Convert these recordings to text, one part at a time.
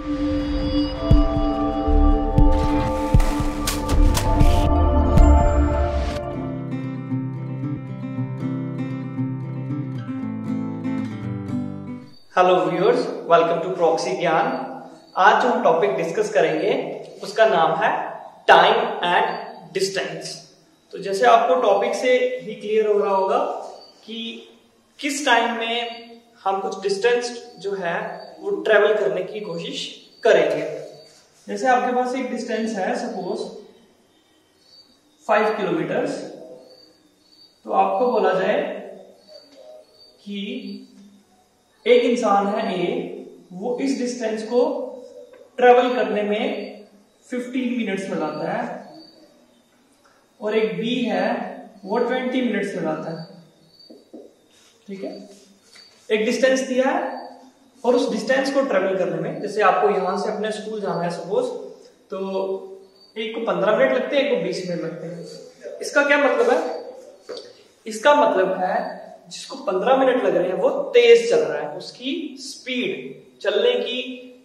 Hello viewers welcome to proxy Gyan आज जो हम टॉपिक डिस्कस करेंगे, उसका नाम है टाइम एंड डिस्टेंस तो जैसे आपको टॉपिक से ही क्लियर हो रहा होगा कि किस टाइम में हम कुछ डिस्टेंस जो है वो ट्रेवल करने की कोशिश करेंगे। जैसे आपके पास एक डिस्टेंस है सपोज़ फाइव किलोमीटर्स तो आपको बोला जाए कि एक इंसान है ए वो इस डिस्टेंस को ट्रेवल करने में 15 मिनट्स लगाता है और एक बी है, वो 20 मिनट्स लगाता है। ठीक है? एक डिस्टेंस दिया है और उस डिस्टेंस को ट्रेवल करने में, जैसे आपको यहाँ से अपने स्कूल जाना है सपोज़ तो एक को 15 मिनट लगते हैं, एक को 20 मिनट लगते हैं। इसका क्या मतलब है? इसका मतलब है, जिसको 15 मिनट लग रहे हैं, वो तेज चल रहा है। उसकी स्पीड चलने की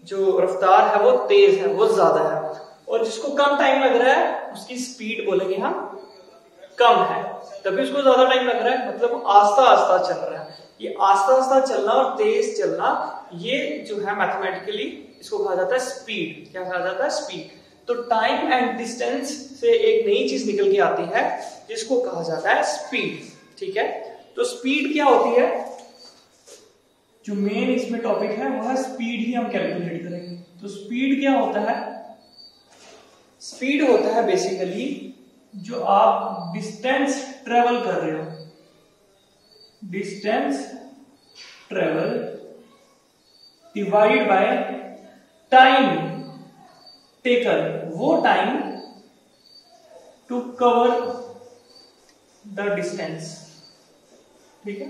जो रफ्तार है, वो तेज है, वो ज़्यादा है। और जिसको कम टाइम लग रहा है, उसकी स्पीड बोलेंगे हम, कम है। तभी उसको ज़्यादा टाइम लग रहा है मतलब आस्ता आस्ता चल रहा है। ये आस्ता आस्ता चलना और तेज चलना ये जो है मैथमेटिकली इसको कहा जाता है स्पीड क्या कहा जाता है? स्पीड तो टाइम एंड डिस्टेंस से एक नई चीज़ निकल के आती है, जिसको कहा जाता है स्पीड ठीक है? तो स्पीड क्या होती है? जो मेन इसमें टॉपिक है, वह स्पीड ही हम कैलकुलेट करेंगे. तो स्पीड क्या होता है? स्पीड होता है बेसिकली जो आप डिस्टेंस ट्रेवल कर रहे हो. Distance travel divide by time taken. वो time to cover the distance. ठीक है?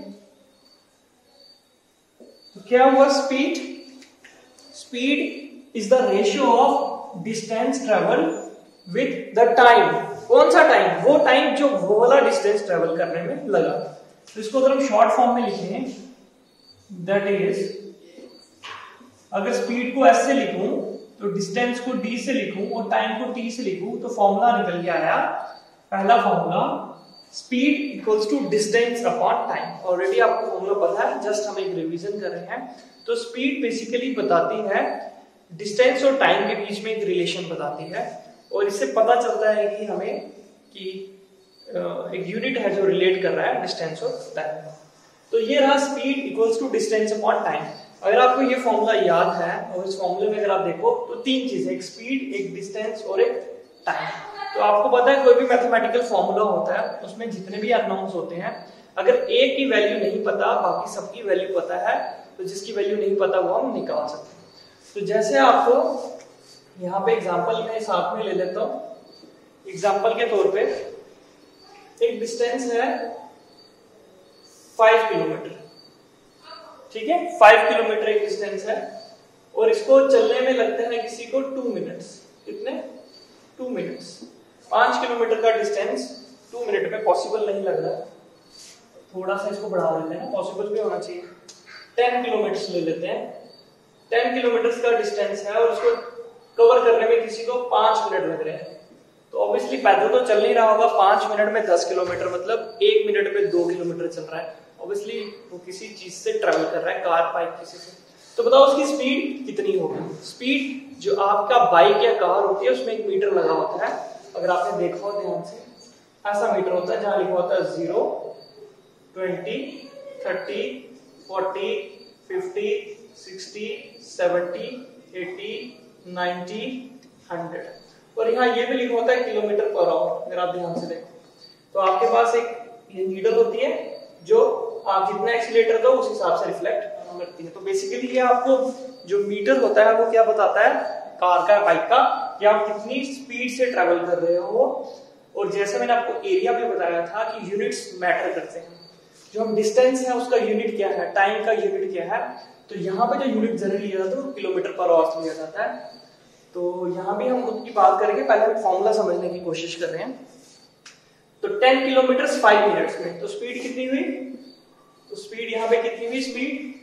तो क्या हुआ speed? Speed is the ratio of distance travel with the time. कौन सा टाइम? वो टाइम जो वो वाला डिस्टेंस ट्रेवल करने में लगा। तो इसको अगर हम शॉर्ट फॉर्म में लिखें, दैट इज़ अगर स्पीड को एस से लिखूं तो डिस्टेंस को डी से लिखूं और टाइम को टी से लिखूं तो फॉर्मूला निकल के आया पहला formula speed equals to distance upon time already आपको फॉर्मूला पता है जस्ट हम एक रिवीजन कर रहे हैं। तो स्पीड बेसिकली बताती है डिस्टेंस और टाइम के बीच में एक रिलेशन बताती है। और इससे पता चलता है कि हमें कि एक यूनिट है जो रिलेट कर रहा है डिस्टेंस और टाइम तो ये रहा speed equals to distance upon time अगर आपको ये फॉर्मूला याद है, और इस फॉर्मूले में अगर आप देखो तो तीन चीज़ें, एक स्पीड एक डिस्टेंस और एक टाइम तो आपको पता है, कोई भी मैथमेटिकल फॉर्मूला होता है, उसमें जितने भी अनाउंस होते हैं, अगर एक की वैल्यू नहीं पता, बाकी सबकी वैल्यू पता है तो जिसकी वैल्यू नहीं पता, वो हम निकाल सकते हैं। तो जैसे आपको यहाँ पे एग्ज़ाम्पल में साथ में ले लेता हूँ। एग्ज़ाम्पल के तौर पे, एक डिस्टेंस है फाइव किलोमीटर ठीक है? फाइव किलोमीटर एक डिस्टेंस है और इसको चलने में लगते हैं किसी को टू मिनट्स कितने? टू मिनट्स पाँच किलोमीटर का डिस्टेंस टू मिनट में पॉसिबल नहीं लग रहा। थोड़ा सा इसको बढ़ा देते हैं। पॉसिबल भी होना चाहिए। टेन किलोमीटर ले लेते हैं। टेन किलोमीटर का डिस्टेंस है और उसको कवर करने में किसी को पाँच मिनट लग रहे हैं। तो ऑब्वियसली पैदल तो चल नहीं रहा होगा। पाँच मिनट में दस किलोमीटर मतलब एक मिनट में दो किलोमीटर चल रहा है। ऑब्वियसली वो किसी चीज़ से ट्रेवल कर रहा है कार बाइक किसी से। तो बताओ उसकी स्पीड कितनी होगी? स्पीड जो आपका बाइक या कार होती है, उसमें एक मीटर लगा होता है। अगर आपने देखा हो ध्यान से, ऐसा मीटर होता है जहाँ लिखा होता है zero twenty thirty forty fifty sixty seventy eighty ninety hundred और यहाँ ये भी लिखा होता है किलोमीटर पर आवर अगर आप ध्यान से देखो। तो आपके पास एक नीडल होती है जो आप जितना एक्सीटर दो, उस हिसाब से रिफ्लेक्ट करती है। तो बेसिकली ये आपको जो मीटर होता है, वो क्या बताता है? कार का बाइक का, कि आप कितनी स्पीड से ट्रेवल कर रहे हो। और जैसे मैंने आपको एरिया भी बताया था कि यूनिट्स मैटर करते हैं। जो हम डिस्टेंस है, उसका यूनिट क्या है? टाइम का यूनिट क्या है? तो यहाँ पे जो यूनिट जनरल लिया जाता है वो किलोमीटर पर आवर लिया जाता है। तो यहाँ भी हम उनकी बात करेंगे। पहले हम फॉर्मूला समझने की कोशिश कर रहे हैं। तो 10 किलोमीटर 5 मिनट्स में तो स्पीड कितनी हुई? तो स्पीड यहाँ पे कितनी हुई? Speed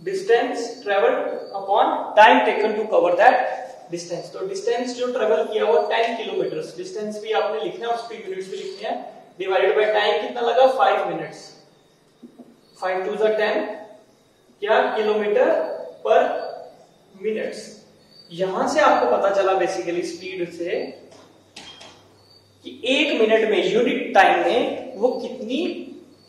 distance travel upon time taken to cover that distance तो डिस्टेंस जो ट्रेवल किया वो 10 किलोमीटर डिस्टेंस भी आपने लिखना है उसकी यूनिट्स भी लिखनी है। डिवाइडेड बाय टाइम कितना लगा? 5 मिनट्स 5 टू ज 10 क्या? किलोमीटर पर मिनट्स यहाँ से आपको पता चला बेसिकली स्पीड से कि एक मिनट में यूनिट टाइम में वो कितनी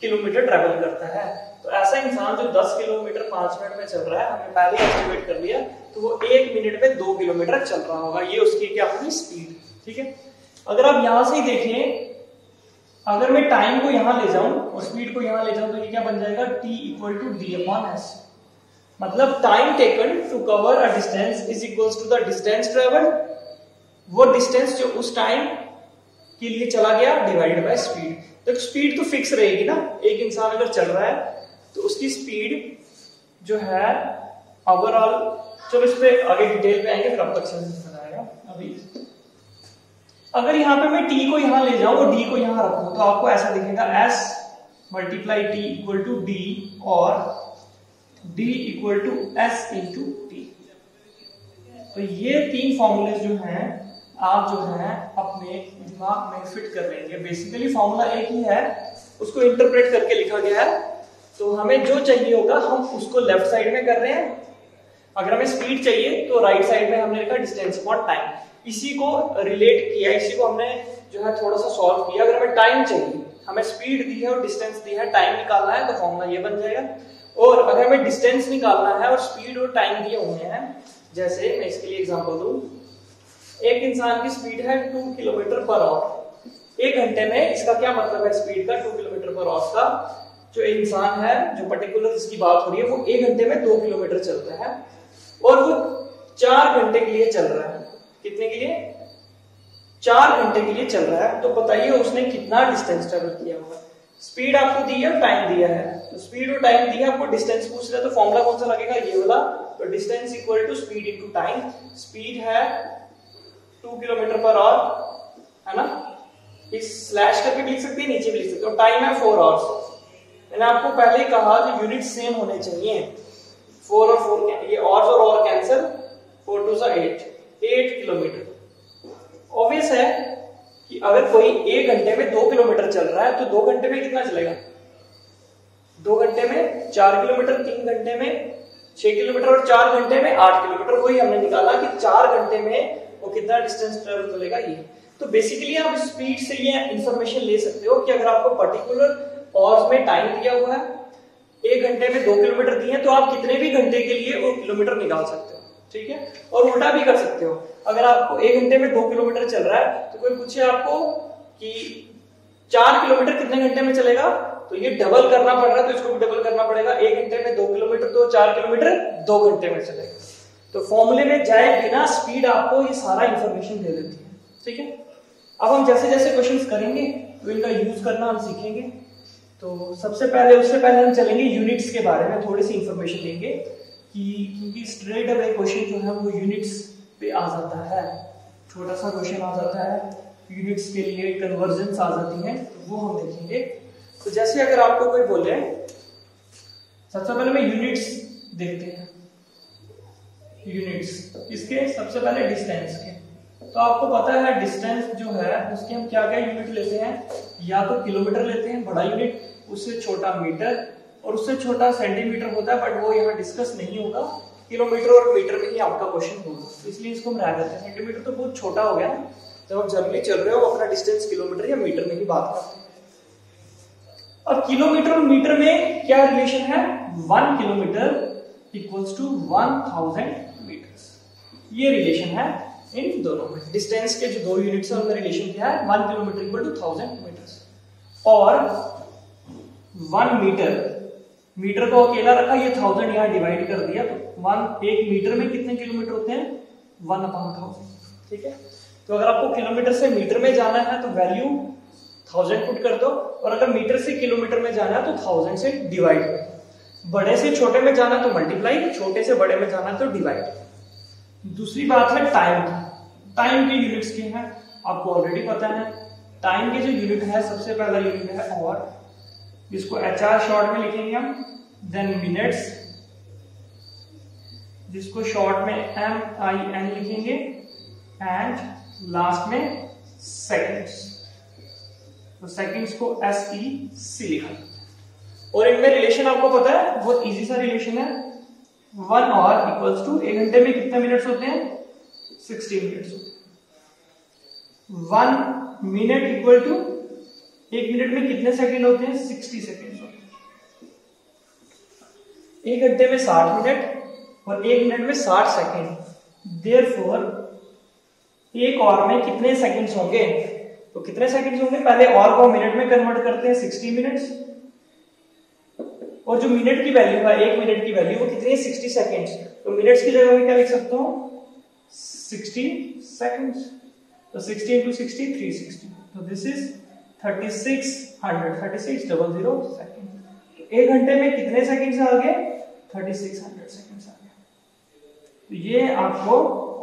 किलोमीटर ट्रेवल करता है। तो ऐसा इंसान जो 10 किलोमीटर, पाँच मिनट में चल रहा है, हमने पहले एस्टिमेट कर लिया तो वो एक मिनट में दो किलोमीटर चल रहा होगा। ये उसकी क्या होगी? स्पीड ठीक है? अगर आप यहाँ से ही देखें, अगर मैं टाइम को यहाँ ले जाऊँ और स्पीड को यहाँ ले जाऊँ तो ये क्या बन जाएगा? t equal to D upon S मतलब time taken to cover a distance is equals to the distance travel वो डिस्टेंस जो उस टाइम के लिए चला गया डिवाइडेड बाय स्पीड तो स्पीड तो फिक्स रहेगी ना? एक इंसान अगर चल रहा है तो उसकी स्पीड जो है ओवरऑल चलो इस पर आगे डिटेल में आएँगे, फिर आपको अच्छे से आएगा, अभी। अगर यहाँ पे मैं टी को यहाँ ले जाऊँ और डी को यहाँ रखूँ तो आपको ऐसा दिखेगा S multiply T equal to D और D equal to S into T तो ये तीन फॉर्मूले जो हैं आप जो है अपने दिमाग में फिट कर लेंगे। बेसिकली फॉर्मूला एक ही है, उसको इंटरप्रेट करके लिखा गया है। तो हमें जो चाहिए होगा, हम उसको लेफ़्ट साइड में कर रहे हैं। अगर हमें स्पीड चाहिए तो राइट साइड में हमने लिखा डिस्टेंस अपॉन टाइम इसी को रिलेट किया, इसी को हमने जो है थोड़ा सा सॉल्व किया। अगर हमें टाइम चाहिए, हमें स्पीड दी है और डिस्टेंस दी है टाइम निकालना है तो फॉर्मूला ये बन जाएगा। और अगर हमें डिस्टेंस निकालना है और स्पीड और टाइम दिए हुए हैं, जैसे मैं इसके लिए एग्जांपल दूँ। एक इंसान की स्पीड है टू किलोमीटर पर आवर एक घंटे में इसका क्या मतलब है स्पीड का? टू किलोमीटर पर आवर का जो इंसान है, जो पर्टिकुलर जिसकी बात हो रही है, वो एक घंटे में दो किलोमीटर चलता है और वो चार घंटे के लिए चल रहा है। कितने के लिए? चार घंटे के लिए चल रहा है। तो बताइए उसने कितना डिस्टेंस ट्रेवल किया होगा स्पीड आपको दी है टाइम दिया है। तो स्पीड और टाइम दिया आपको डिस्टेंस पूछ रहा है तो फॉर्मूला कौन सा लगेगा? ये वाला। तो distance equal to speed into time speed है टू किलोमीटर पर आवर है ना? इस स्लैश करके भी लिख सकते हैं, नीचे भी लिख सकते हो। टाइम है फोर आवर्स मैंने आपको पहले ही कहा कि यूनिट सेम होने चाहिए। फोर और फोर ये और और और कैंसिल फोर टू सा एट एट किलोमीटर ऑब्वियस है कि अगर कोई एक घंटे में दो किलोमीटर चल रहा है तो दो घंटे में कितना चलेगा? दो घंटे में चार किलोमीटर तीन घंटे में छह किलोमीटर और चार घंटे में आठ किलोमीटर वही हमने निकाला कि चार घंटे में वो कितना डिस्टेंस ट्रेवल करेगा ये? तो बेसिकली आप स्पीड से ये इंफॉर्मेशन ले सकते हो कि अगर आपको पर्टिकुलर ऑर्स में टाइम दिया हुआ है, एक घंटे में दो किलोमीटर दिए तो आप कितने भी घंटे के लिए वो किलोमीटर निकाल सकते हो, ठीक है? और उल्टा भी कर सकते हो। अगर आपको एक घंटे में दो किलोमीटर चल रहा है तो कोई पूछे आपको कि चार किलोमीटर कितने घंटे में चलेगा? तो ये डबल करना पड़ रहा है तो इसको भी डबल करना पड़ेगा। एक घंटे में दो किलोमीटर तो चार किलोमीटर दो घंटे में चलेगा। तो फॉर्मूले में जाए बिना स्पीड आपको ये सारा इंफॉर्मेशन दे देती है। ठीक है? अब हम जैसे जैसे क्वेश्चंस करेंगे तो इनका यूज़ करना हम सीखेंगे। तो सबसे पहले, उससे पहले हम चलेंगे यूनिट्स के बारे में थोड़ी सी इंफॉर्मेशन देंगे कि क्योंकि स्ट्रेट अवे क्वेश्चन जो है वो यूनिट्स पे आ जाता है। छोटा सा क्वेश्चन आ जाता है यूनिट्स के लिए कन्वर्जेंस आ जाती हैं तो वो हम देखेंगे। तो जैसे अगर आपको कोई बोले, सबसे पहले मैं यूनिट्स देखते हैं। यूनिट्स किसके सबसे पहले डिस्टेंस के। तो आपको पता है डिस्टेंस जो है, उसके हम क्या क्या यूनिट लेते हैं? या तो किलोमीटर लेते हैं, बड़ा यूनिट उससे छोटा मीटर और उससे छोटा सेंटीमीटर होता है बट वो यहाँ डिस्कस नहीं होगा। किलोमीटर और मीटर में ही आपका क्वेश्चन होगा। इसलिए इसको हम रह देते हैं। सेंटीमीटर तो बहुत छोटा हो गया जब आप जनरली चल रहे हो, अपना डिस्टेंस किलोमीटर या मीटर में ही बात करते हैं। अब किलोमीटर और मीटर में क्या रिलेशन है? One kilometre equals to one thousand ये रिलेशन है इन दोनों में। डिस्टेंस के जो दो यूनिट्स है, उनका रिलेशन क्या है? One kilometre equal to thousand metre और वन मीटर मीटर को अकेला रखा, ये थाउज़ेंड यहाँ डिवाइड कर दिया। तो वन एक मीटर में कितने किलोमीटर होते हैं? वन अपॉन थाउज़ेंड ठीक है? तो अगर आपको किलोमीटर से मीटर में जाना है तो वैल्यू थाउज़ेंड पुट कर दो। और अगर मीटर से किलोमीटर में जाना है तो थाउज़ेंड से डिवाइड बड़े से छोटे में जाना तो मल्टीप्लाई छोटे से बड़े में जाना तो डिवाइड दूसरी बात है टाइम टाइम के यूनिट्स के हैं? आपको ऑलरेडी पता है. टाइम के जो यूनिट है, सबसे पहला यूनिट है और. जिसको एच आर शॉर्ट में लिखेंगे हम. देन मिनट्स जिसको शॉर्ट में एम आई एन लिखेंगे. एंड लास्ट में सेकेंड्स तो सेकेंड्स को एस ई सी लिखा और इनमें रिलेशन आपको पता है? बहुत इजी सा रिलेशन है. वन आवर इक्वल्स टू एक घंटे में कितने मिनट्स होते हैं? Sixty minutes one minute equal to एक मिनट में कितने सेकंड होते हैं? सिक्सटी सेकेंड होते हैं। एक घंटे में साठ मिनट और एक मिनट में साठ सेकेंड देर फोर एक और में कितने सेकंड्स होंगे? तो कितने सेकंड्स होंगे? पहले और को मिनट में कन्वर्ट करते हैं सिक्सटी मिनट्स और जो मिनट की वैल्यू है, एक मिनट की वैल्यू वो कितनी है? सिक्सटी सेकेंड्स तो मिनट्स की जगह में क्या लिख सकता हूँ? सिक्सटी सेकेंड्स तो sixty into sixty three sixty तो this is thirty six hundred thirty six double zero second एक घंटे में कितने सेकेंड्स आ गए? थर्टी सिक्स हंड्रेड सेकेंड्स आ गए. तो ये आपको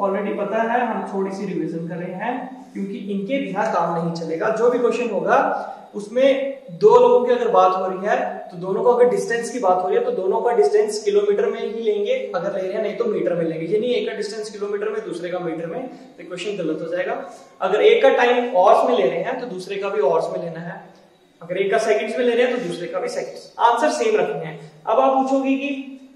ऑलरेडी पता है, हम थोड़ी सी रिवीजन कर रहे हैं, क्योंकि इनके बिना काम नहीं चलेगा. जो भी क्वेश्चन होगा, उसमें दो लोगों की अगर बात हो रही है तो दोनों को अगर डिस्टेंस की बात हो रही है तो दोनों का डिस्टेंस किलोमीटर में ही लेंगे। अगर ले रहे हैं, नहीं तो मीटर में लेंगे। ये नहीं एक का डिस्टेंस किलोमीटर में, दूसरे का मीटर में। तो क्वेश्चन गलत हो जाएगा। अगर एक का टाइम ऑर्स में ले रहे हैं तो दूसरे का भी ऑर्स में लेना है। अगर एक का सेकंड्स में ले रहे हैं तो दूसरे का भी सेकंड्स आंसर सेम रखने हैं। अब आप पूछोगे कि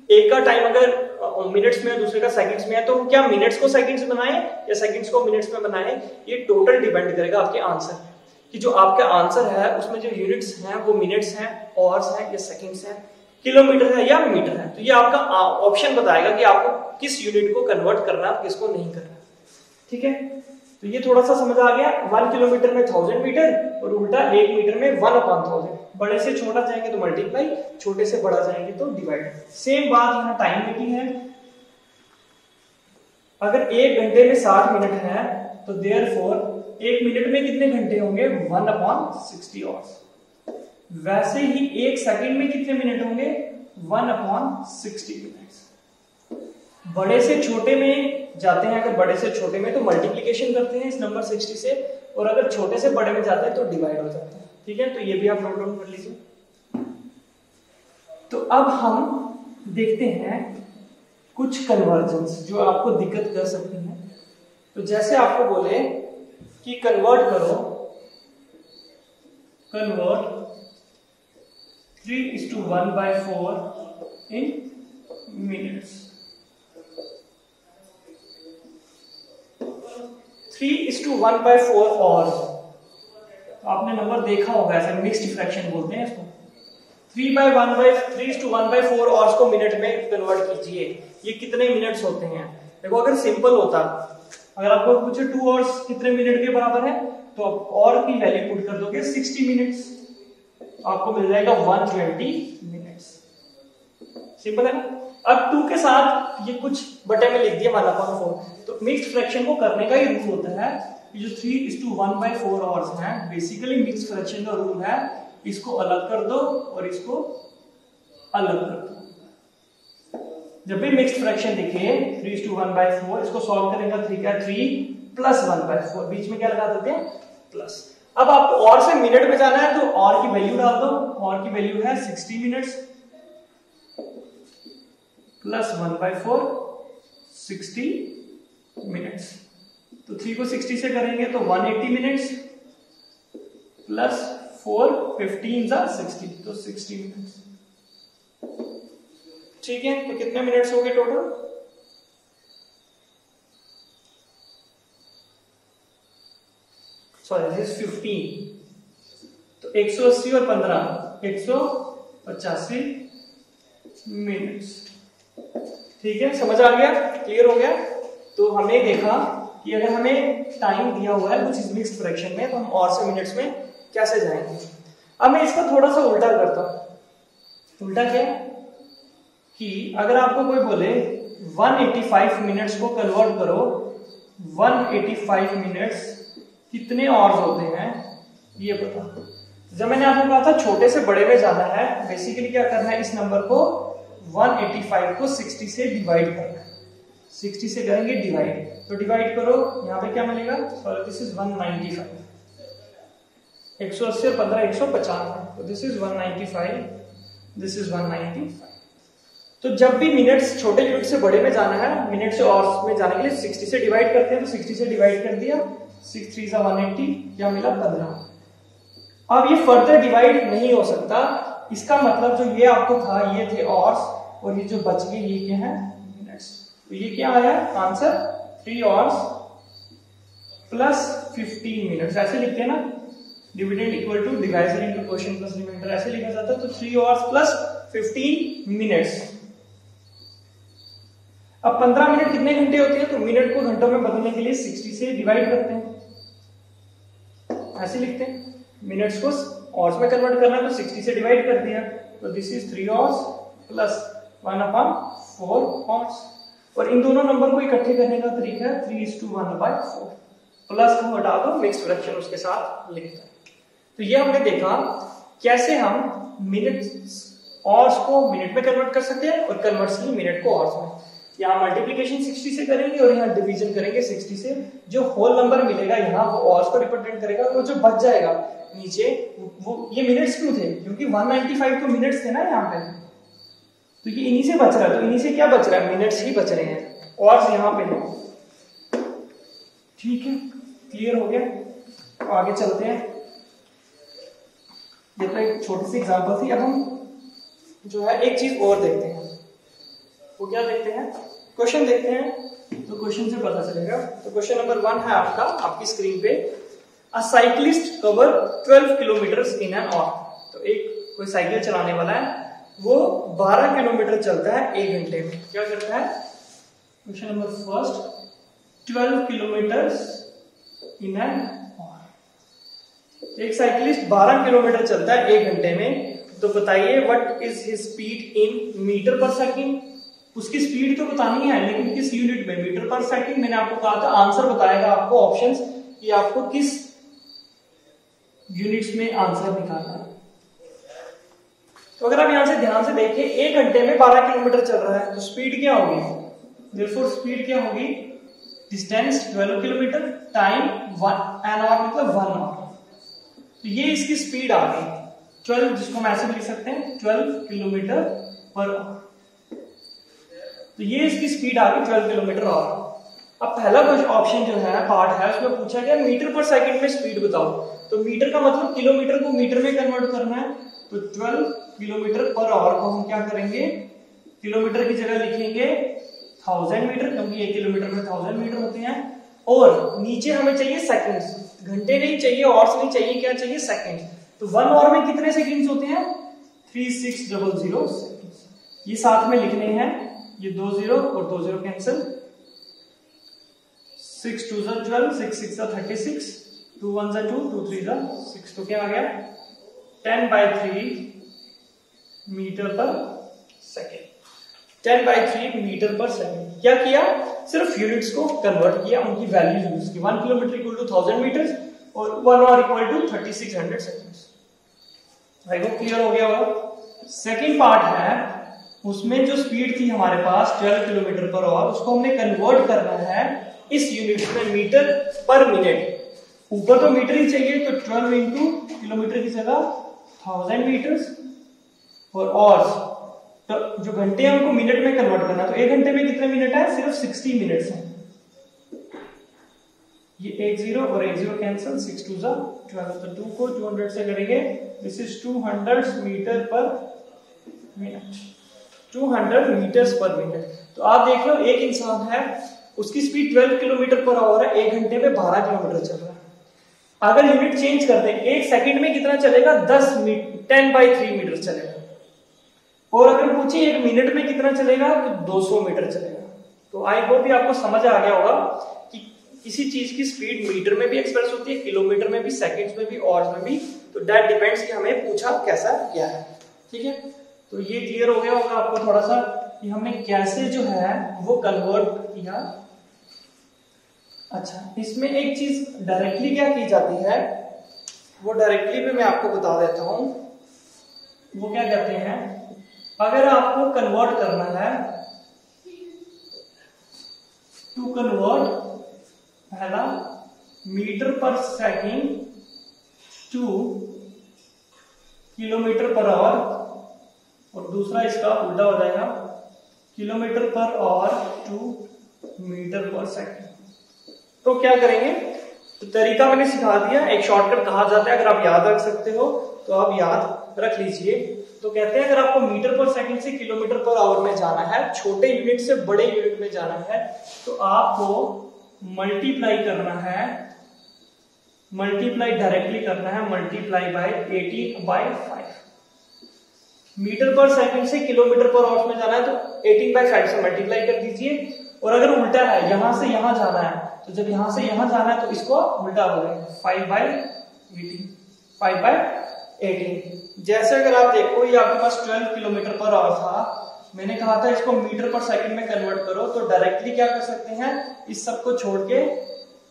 एक का टाइम अगर मिनट्स में दूसरे का सेकंड्स में है तो क्या मिनट्स को सेकंड्स बनाए या सेकंड्स को मिनट्स में बनाए? ये टोटल डिपेंड करेगा आपके आंसर कि जो आपका आंसर है, उसमें जो यूनिट्स हैं, वो मिनट्स हैं ऑर्स हैं या सेकंड्स हैं किलोमीटर है या मीटर है तो ये आपका ऑप्शन बताएगा कि आपको किस यूनिट को कन्वर्ट करना है, किसको नहीं करना ठीक है? तो ये थोड़ा सा समझ आ गया। वन किलोमीटर में थाउज़ेंड मीटर और उल्टा एक मीटर में वन अपॉन थाउज़ेंड बड़े से छोटा जाएँगे तो मल्टीप्लाई छोटे से बड़ा जाएँगे तो डिवाइड सेम बात यहाँ टाइम मेकिंग है। अगर एक घंटे में साठ मिनट है तो देयर फोर एक मिनट में कितने घंटे होंगे? वन अपॉन सिक्सटी आवर्स वैसे ही एक सेकंड में कितने मिनट होंगे? वन अपॉन सिक्सटी मिनट्स बड़े से छोटे में जाते हैं, अगर बड़े से छोटे में तो मल्टीप्लीकेशन करते हैं इस नंबर सिक्सटी से, और अगर छोटे से बड़े में जाते हैं तो डिवाइड हो जाते हैं। ठीक है? तो ये भी आप नोट डाउन कर लीजिए। तो अब हम देखते हैं कुछ कन्वर्जेंस जो आपको दिक्कत कर सकती हैं। तो जैसे आपको बोले कि कन्वर्ट करो। Convert three is two one by four in minutes three is two one by four और आपने नंबर देखा होगा ऐसे मिक्स्ड फ्रैक्शन बोलते हैं इसको। Three by one by three two one by four और को मिनट में कन्वर्ट कीजिए। ये कितने मिनट्स होते हैं? देखो, अगर सिंपल होता अगर आपको पूछे टू आवर्स कितने मिनट के बराबर है तो आप और की वैल्यू पुट कर दोगे सिक्सटी मिनट्स आपको मिल जाएगा वन ट्वेंटी मिनट्स सिंपल है ना? अब टू के साथ ये कुछ बटे में लिख दिया वन अपॉन फोर तो मिक्स फ्रैक्शन को करने का ही रूल होता है जो three is two one by four hours है बेसिकली मिक्स फ्रैक्शन का रूल है, इसको अलग कर दो और इसको अलग कर दो। जब भी मिक्स्ड फ्रैक्शन दिखे three two one by four इसको सॉल्व करेंगे थ्री का three plus one by four बीच में क्या लगा देते हैं? प्लस अब आपको और से मिनट में जाना है तो और की वैल्यू डाल दो। और की वैल्यू है sixty minutes plus one by four sixty minutes तो थ्री को सिक्सटी से करेंगे तो one eighty minutes plus four fifteen जा सिक्सटी तो सिक्सटी मिनट्स ठीक है तो कितने मिनट्स हो गए टोटल सॉरी फिफ्टीन तो 180 और 15 185 मिनट्स ठीक है, समझ आ गया? क्लियर हो गया? तो हमने देखा कि अगर हमें टाइम दिया हुआ है कुछ मिक्स्ड फ्रैक्शन में तो हम और से मिनट्स में कैसे जाएँगे? अब मैं इसका थोड़ा सा उल्टा करता हूँ। उल्टा क्या कि अगर आपको कोई बोले 185 मिनट्स को कन्वर्ट करो 185 मिनट्स कितने आवर्स होते हैं? ये पता। जब मैंने आपको कहा था छोटे से बड़े में जाना है बेसिकली क्या करना है, इस नंबर को 185 को 60 से डिवाइड करना है। 60 से करेंगे डिवाइड तो डिवाइड करो, यहाँ पे क्या मिलेगा? सॉरी दिस इज़ 195 180 और 15 195 तो दिस इज़ 195 दिस इज़ 195 तो जब भी मिनट्स छोटे यूनिट से बड़े में जाना है मिनट से और में जाने के लिए 60 से डिवाइड करते हैं तो 60 से डिवाइड कर दिया सिक्स थ्री सा वन क्या मिला पंद्रह। अब ये फर्दर डिवाइड नहीं हो सकता। इसका मतलब जो ये आपको था, ये थे ऑर्स और ये जो बच गए, ये क्या है? मिनट्स तो ये क्या आया? Answer three hours plus fifteen minutes ऐसे लिखते हैं ना। Dividend equal to divisor into question plus ऐसे लिखा जाता है तो three hours plus fifteen minutes अब 15 मिनट कितने घंटे होते हैं? तो मिनट को घंटों में बदलने के लिए 60 से डिवाइड करते हैं। ऐसे लिखते हैं। मिनट्स को आवर्स में कन्वर्ट करना तो 60 से डिवाइड कर दिया। तो this is three hours plus one upon four hours और इन दोनों नंबर को इकट्ठे करने का तरीका है। Three is two one by four plus को हटा दो मिक्स फ्रैक्शन उसके साथ लिखते हैं। तो ये हमने देखा कैसे हम मिनट ऑर्स को मिनट में कन्वर्ट कर सकते हैं और कन्वर्सली मिनट को ऑर्स में। यहाँ मल्टीप्लीकेशन 60 से करेंगे और यहाँ डिवीज़न करेंगे 60 से, जो होल नंबर मिलेगा यहाँ, वो ऑर्स को रिप्रेजेंट करेगा और जो बच जाएगा नीचे, वो, ये मिनट्स क्यों थे? क्योंकि 195 तो मिनट्स थे ना यहाँ पे। तो ये इन्हीं से बच रहा है तो इन्हीं से क्या बच रहा है? मिनट्स ही बच रहे हैं। और यहाँ पे ठीक है क्लियर हो गया। आगे चलते हैं। ये तो एक छोटी सी एग्जांपल थी, अब हम जो है एक चीज़ और देखते हैं। वो क्या देखते हैं? क्वेश्चन देखते हैं। तो क्वेश्चन से पता चलेगा। तो क्वेश्चन नंबर वन है आपका, आपकी स्क्रीन पे। A cyclist cover 12 kilometre in an hour तो एक कोई साइकिल चलाने वाला है, वो 12 किलोमीटर चलता है एक घंटे में। क्या करता है? Question number first 12 kilometre in an एक साइकिलिस्ट 12 किलोमीटर चलता है एक घंटे में। तो बताइए what is his speed in metre per second उसकी स्पीड तो बतानी है लेकिन किस यूनिट में? मीटर पर सेकंड मैंने आपको कहा था आंसर बताएगा आपको ऑप्शंस कि आपको किस यूनिट्स में आंसर निकालना है। तो अगर आप यहाँ से ध्यान से देखें एक घंटे में 12 किलोमीटर चल रहा है तो स्पीड क्या होगी? देयरफॉर स्पीड क्या होगी? Distance 12 kilometre time one an hour मतलब वन आवर तो ये इसकी स्पीड आ गई। 12 जिसको हम ऐसे भी लिख सकते हैं 12 किलोमीटर पर आवर तो ये इसकी स्पीड आ गई ट्वेल्व किलोमीटर और अब पहला कुछ ऑप्शन जो है पार्ट है, उसमें पूछा गया मीटर पर सेकंड में स्पीड बताओ. तो मीटर का मतलब किलोमीटर को मीटर में कन्वर्ट करना है। तो 12 किलोमीटर पर आवर को हम क्या करेंगे? किलोमीटर की जगह लिखेंगे थाउज़ेंड मीटर क्योंकि एक किलोमीटर में थाउज़ेंड मीटर होते हैं। और नीचे हमें चाहिए सेकंड्स घंटे नहीं चाहिए और नहीं चाहिए, क्या चाहिए? सेकंड तो वन आवर में कितने सेकंड्स होते हैं? थ्री सिक्स डबल ज़ीरो ये साथ में लिखने हैं। ये दो ज़ीरो और दो ज़ीरो कैंसिल सिक्स टू जो twelve six six thirty six two one जो टू टू थ्री जो सिक्स तो क्या आ गया? Ten by three metre per second ten by three metre per second क्या किया? सिर्फ़ यूनिट्स को कन्वर्ट किया, उनकी वैल्यूज़ यूज़ की। One kilometre equal to thousand metre और one hour equal to thirty six hundred second clear हो गया होगा। सेकेंड पार्ट है उसमें जो स्पीड थी हमारे पास 12 किलोमीटर पर आवर उसको हमने कन्वर्ट करना है इस यूनिट में मीटर पर मिनट ऊपर तो मीटर ही चाहिए तो 12 इंटू किलोमीटर की जगह थाउज़ेंड मीटर और और तो जो घंटे हैं, उनको मिनट में कन्वर्ट करना तो एक घंटे में कितने मिनट है? सिर्फ़ 60 मिनट्स हैं। ये एक ज़ीरो और एक ज़ीरो कैंसिल सिक्स टू जा ट्वेल्व तो टू को टू हंड्रेड से करेंगे। This is two hundred metre per minute 200 metres per minute तो आप देख लो एक इंसान है, उसकी स्पीड 12 किलोमीटर पर आवर है, एक घंटे में 12 किलोमीटर चल रहा है। अगर यूनिट चेंज कर दें, एक सेकंड में कितना चलेगा? 10 टेन बाई थ्री मीटर चलेगा। और अगर पूछे एक मिनट में कितना चलेगा? तो 200 मीटर चलेगा। तो आई होप भी आपको समझ आ गया होगा कि किसी चीज़ की स्पीड मीटर में भी एक्सप्रेस होती है किलोमीटर में भी सेकंड्स में भी और में भी। तो डेट डिपेंड्स कि हमें पूछा कैसा क्या है। ठीक है? तो ये क्लियर हो गया होगा आपको थोड़ा सा कि हमने कैसे जो है वो कन्वर्ट किया। अच्छा इसमें एक चीज़ डायरेक्टली क्या की जाती है? वो डायरेक्टली भी मैं आपको बता देता हूँ। वो क्या कहते हैं? अगर आपको कन्वर्ट करना है टू कन्वर्ट पहला metre per second to kilometre per hour और दूसरा इसका उल्टा हो जाएगा kilometre per hour to metre per second तो क्या करेंगे? तो तरीका मैंने सिखा दिया, एक शॉर्टकट कहा जाता है, अगर आप याद रख सकते हो तो आप याद रख लीजिए। तो कहते हैं, अगर आपको मीटर पर सेकंड से किलोमीटर पर आवर में जाना है, छोटे यूनिट से बड़े यूनिट में जाना है तो आपको मल्टीप्लाई करना है मल्टीप्लाई डायरेक्टली करना है multiply by 18 by 5 metre per second से किलोमीटर पर आवर में जाना है तो 18 बाय 5 से मल्टीप्लाई कर दीजिए। और अगर उल्टा है, यहाँ से यहाँ जाना है तो जब यहाँ से यहाँ जाना है तो इसको उल्टा हो जाएगा five by eighteen, five by eighteen. जैसे अगर आप देखो, ये आपके पास 12 किलोमीटर पर आवर था। मैंने कहा था इसको मीटर पर सेकंड में कन्वर्ट करो तो डायरेक्टली क्या कर सकते हैं, इस सबको छोड़ के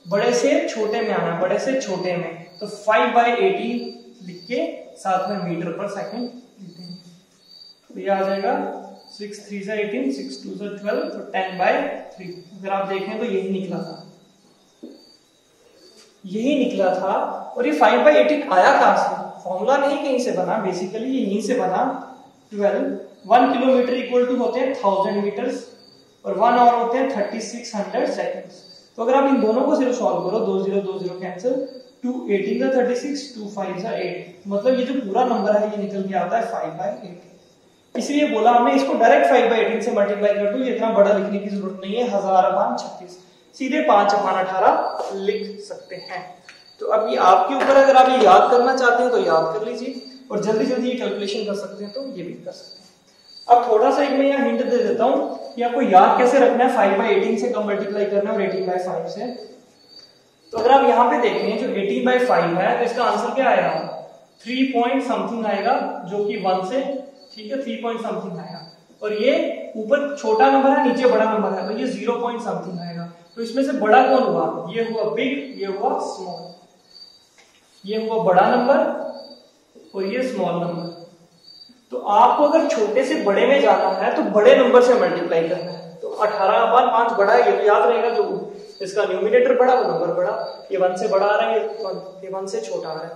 बड़े से छोटे में आना बड़े से छोटे में। तो फाइव बाई एटीन लिख के साथ में मीटर पर सेकंड तो ये आ जाएगा सिक्स थ्री से एटीन सिक्स टू से ट्वेल्व तो टेन बाई थ्री अगर आप देखें तो यही निकला था। यही निकला था और ये फाइव बाई एटीन आया कहाँ से? फॉर्मूला नहीं कहीं से बना बेसिकली ये यहीं से बना। Twelve one kilometre equal to होते हैं थाउज़ेंड मीटर्स और वन आवर होते हैं थर्टी सिक्स हंड्रेड सेकेंड्स तो अगर आप इन दोनों को सिर्फ़ सॉल्व करो, दो ज़ीरो दो ज़ीरो कैंसिल टू एटीन का थर्टी सिक्स टू फाइव का एट मतलब ये जो पूरा नंबर है, ये निकल के आता है फाइव बाई एट इसलिए बोला, हमने इसको डायरेक्ट फाइव बाई एटीन से मल्टीप्लाई कर दो, ये इतना बड़ा लिखने की ज़रूरत नहीं है, हज़ार अपान छत्तीस। सीधे पाँच अपान अठारह लिख सकते हैं। तो अब ये आपके ऊपर अगर आप ये याद करना चाहते हैं तो याद कर लीजिए, और जल्दी जल्दी ये कैलकुलेशन कर सकते हैं तो ये भी कर सकते हैं। अब थोड़ा सा एक मैं यहाँ हिंट दे देता हूँ, कि आपको याद कैसे रखना है फाइव बाई एटीन से कम मल्टीप्लाई करना है और एटीन बाई फाइव से। तो अगर आप यहाँ पे देखें, जो एटीन बाई फाइव है तो इसका आंसर क्या आएगा थ्री पॉइंट समथिंग आएगा, जो कि वन से ठीक है थ्री पॉइंट समथिंग आएगा। और ये ऊपर छोटा नंबर है, नीचे बड़ा नंबर है तो ये ज़ीरो पॉइंट समथिंग आएगा। तो इसमें से बड़ा कौन हुआ? ये हुआ बिग ये हुआ स्मॉल ये हुआ बड़ा नंबर और ये स्मॉल नंबर तो आपको अगर छोटे से बड़े में जाना है तो बड़े नंबर से मल्टीप्लाई करना है। तो अठारह बार पाँच बड़ा है, ये तो याद रहेगा जो इसका न्यूमिनेटर बड़ा, वो नंबर बड़ा। ये वन से बड़ा आ रहा है, ये वन से छोटा आ रहा है।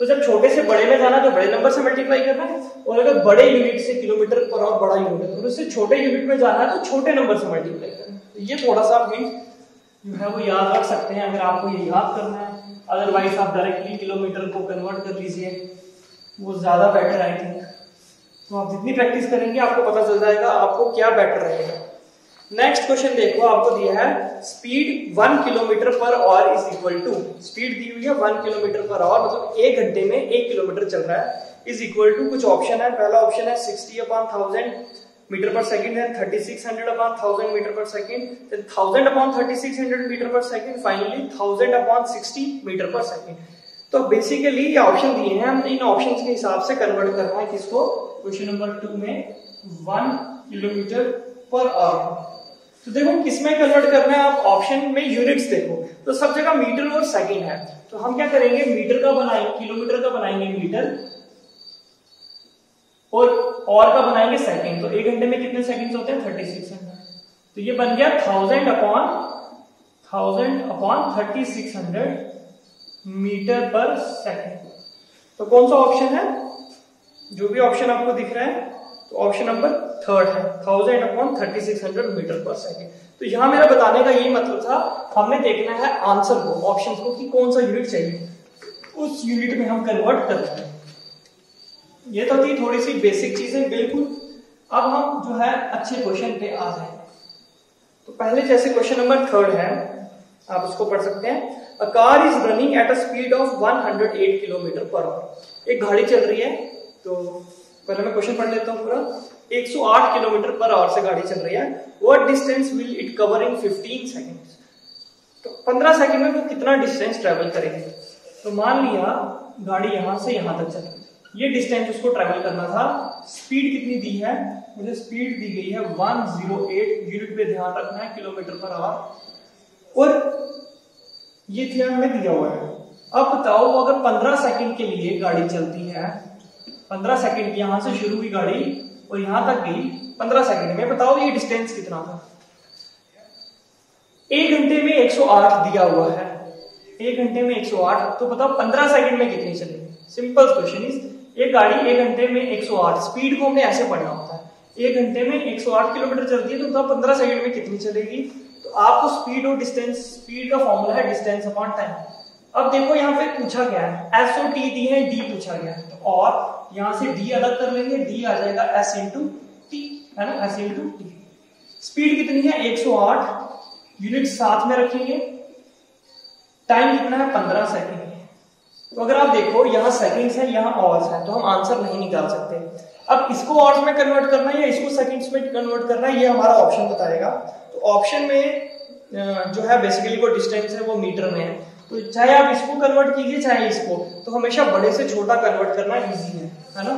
तो जब छोटे से बड़े में जाना तो बड़े नंबर से मल्टीप्लाई करना है। और अगर बड़े यूनिट से किलोमीटर पर और बड़ा यूनिट तो उससे छोटे यूनिट में जाना है तो छोटे नंबर से मल्टीप्लाई करना है। तो ये थोड़ा सा आप जो है वो याद रख सकते हैं, अगर आपको ये याद करना है। अदरवाइज़ आप डायरेक्टली किलोमीटर को कन्वर्ट कर लीजिए। वो ज़्यादा बेटर आई थिंक तो आप जितनी प्रैक्टिस करेंगे, आपको पता चल जाएगा आपको क्या बेटर रहेगा। नेक्स्ट क्वेश्चन देखो, आपको दिया है speed one kilometre per hour is equal to speed दी हुई है वन किलोमीटर पर आवर मतलब एक घंटे में एक किलोमीटर चल रहा है इज़ इक्वल टू कुछ ऑप्शन है, पहला ऑप्शन है sixty upon thousand metre per second है thirty six hundred upon thousand metre per second thousand upon thirty six hundred metre per second finally thousand upon sixty metre per second तो basically ये option दिए हैं, हमने इन option के हिसाब से convert करना है किसको? क्वेश्चन नंबर टू में वन किलोमीटर पर आवर तो देखो किसमें कन्वर्ट करना है? आप ऑप्शन में यूनिट्स देखो। तो सब जगह मीटर और सेकंड है। तो हम क्या करेंगे? मीटर का बनाएँगे किलोमीटर का बनाएँगे मीटर और और का बनाएँगे सेकंड तो एक घंटे में कितने सेकंड्स होते हैं? थर्टी सिक्स हंड्रेड तो ये बन गया thousand upon thousand upon thirty six hundred metre per second तो कौन सा ऑप्शन है? जो भी ऑप्शन आपको दिख रहा है तो ऑप्शन नंबर थर्ड है thousand upon thirty six hundred metre per second तो यहाँ मेरा बताने का यही मतलब था हमने देखना है आंसर को ऑप्शन को कि कौन सा यूनिट चाहिए। उस यूनिट में हम कन्वर्ट कर रहे हैं। ये तो थी थोड़ी सी बेसिक चीज़ें, बिल्कुल। अब हम जो है अच्छे क्वेश्चन पे आ जाए तो पहले जैसे क्वेश्चन नंबर थर्ड है, आप उसको पढ़ सकते हैं। A car is running at a speed of 108 kilometre per hour एक गाड़ी चल रही है तो पहले मैं क्वेश्चन पढ़ लेता हूँ पूरा। 108 किलोमीटर पर आवर से गाड़ी चल रही है। What distance will it cover in 15 seconds तो 15 सेकंड में वो कितना डिस्टेंस ट्रेवल करेगी? तो मान लिया, गाड़ी यहाँ से यहाँ तक चल ये डिस्टेंस उसको ट्रेवल करना था। स्पीड कितनी दी है? मुझे स्पीड दी गई है 108 यूनिट पे ध्यान रखना है, किलोमीटर पर आवर। और ये ध्यान हमें दिया हुआ है। अब बताओ, अगर 15 सेकंड के लिए गाड़ी चलती है 15 सेकंड की यहाँ से शुरू हुई गाड़ी और यहाँ तक गई 15 सेकंड में बताओ ये डिस्टेंस कितना था? एक घंटे में 108 दिया हुआ है। एक घंटे में 108 तो बताओ 15 सेकंड में कितनी चलेगी सिंपल क्वेश्चन इज़ एक गाड़ी एक घंटे में 108 स्पीड को हमने ऐसे पढ़ना होता है। एक घंटे में 108 किलोमीटर चलती है तो बताओ 15 सेकंड में कितनी चलेगी? तो आपको स्पीड और डिस्टेंस स्पीड का फॉर्मूला है डिस्टेंस अपॉन टाइम अब देखो यहाँ पे पूछा गया है एस और टी दी है डी पूछा गया है। तो और यहाँ से डी अलग कर लेंगे डी आ जाएगा एस इंटू टी है ना? एस इंटू टी स्पीड कितनी है? 108 यूनिट साथ में रखेंगे. टाइम कितना है? 15 सेकंड तो अगर आप देखो, यहाँ सेकंड्स है, यहाँ आवर्स है तो हम आंसर नहीं निकाल सकते. अब इसको आवर्स में कन्वर्ट करना है या इसको सेकंड्स में कन्वर्ट करना है, ये हमारा ऑप्शन बताएगा. तो ऑप्शन में जो है बेसिकली वो डिस्टेंस है, वो मीटर में है. तो चाहे आप इसको कन्वर्ट कीजिए, चाहे इसको तो हमेशा बड़े से छोटा कन्वर्ट करना इजी है है ना?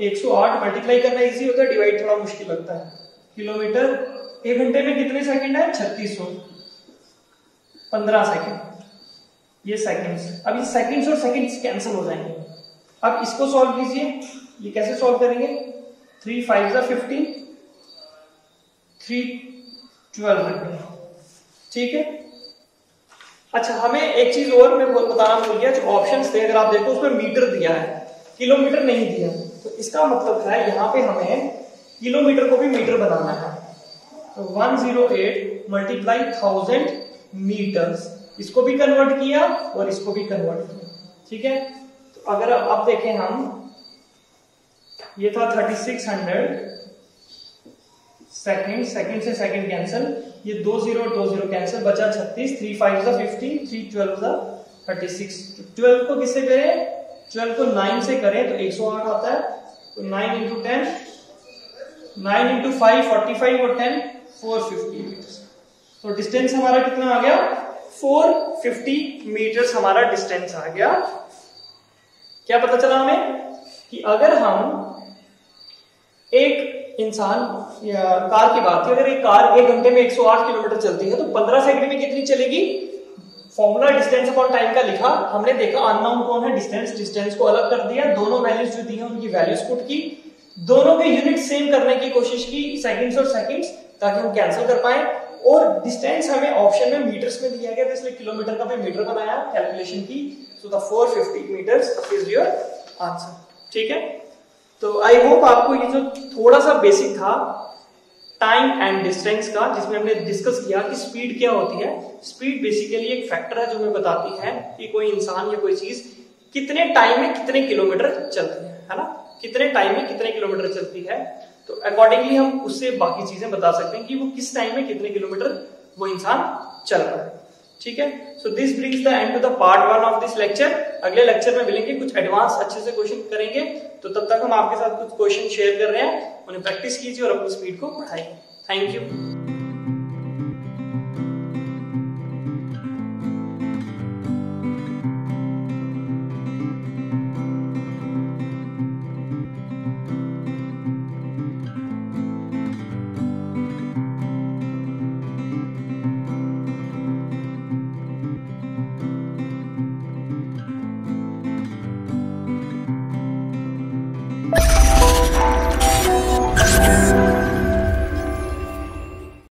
108 मल्टीप्लाई करना इजी होता है डिवाइड थोड़ा मुश्किल लगता है। किलोमीटर एक घंटे में कितने सेकंड है? छत्तीस सौ। पंद्रह सेकेंड ये सेकंड्स अब ये सेकंड्स और सेकंड्स कैंसिल हो जाएँगे। अब इसको सॉल्व कीजिए। ये कैसे सॉल्व करेंगे? थ्री फाइव जा फिफ्टी थ्री ट्वेल्व ठीक है? अच्छा हमें एक चीज़ और मैं बताना भूल गया, जो ऑप्शंस थे, अगर आप देखो, उसमें मीटर दिया है। किलोमीटर नहीं दिया। तो इसका मतलब है, यहाँ पे हमें किलोमीटर को भी मीटर बनाना है। तो 108 ज़ीरो मल्टीप्लाई थाउज़ेंड मीटर्स इसको भी कन्वर्ट किया और इसको भी कन्वर्ट किया। ठीक है? तो अगर अब देखें हम, ये था 3600 सेकंड सेकंड से सेकंड कैंसिल ये दो ज़ीरो और दो ज़ीरो कैंसिल बचा छत्तीस थ्री फाइव सा फिफ्टी थ्री ट्वेल्व सा थर्टी सिक्स ट्वेल्व को किससे करें? ट्वेल्व को नाइन से करें तो एक सौ आठ आता है। तो nine into ten nine into five forty five और टेन फोर फिफ्टी मीटर तो डिस्टेंस हमारा कितना आ गया? फोर फिफ्टी मीटर हमारा डिस्टेंस आ गया। क्या पता चला हमें? कि अगर हम एक इंसान कार की बात की अगर एक कार एक घंटे में 108 किलोमीटर चलती है तो 15 सेकंड में कितनी चलेगी? फॉर्मूला डिस्टेंस अपॉन टाइम का लिखा, हमने देखा अननाउन कौन है? डिस्टेंस डिस्टेंस को अलग कर दिया, दोनों वैल्यूज़ जो दी है, उनकी वैल्यूज़ पुट की, दोनों के यूनिट सेम करने की कोशिश की सेकंड्स और सेकंड्स ताकि हम कैंसिल कर पाए, और डिस्टेंस हमें ऑप्शन में मीटर्स में दिया गया था, इसलिए किलोमीटर का भी मीटर बनाया कैलकुलेशन की so the 450 metres is your answer ठीक है? तो आई होप आपको ये जो थोड़ा सा बेसिक था टाइम एंड डिस्टेंस का, जिसमें हमने डिस्कस किया कि स्पीड क्या होती है। स्पीड बेसिकली एक फैक्टर है जो हमें बताती है कि कोई इंसान या कोई चीज़ कितने टाइम में कितने किलोमीटर चलती है है ना? कितने टाइम में कितने किलोमीटर चलती है। तो अकॉर्डिंगली हम उससे बाकी चीज़ें बता सकते हैं कि वो किस टाइम में कितने किलोमीटर वो इंसान चल रहा है। ठीक है? So this brings the end to the part one of this lecture अगले लेक्चर में मिलेंगे, कुछ एडवांस अच्छे से क्वेश्चन करेंगे। तो तब तक हम आपके साथ कुछ क्वेश्चन शेयर कर रहे हैं। उन्हें प्रैक्टिस कीजिए और अपनी स्पीड को बढ़ाइए। Thank you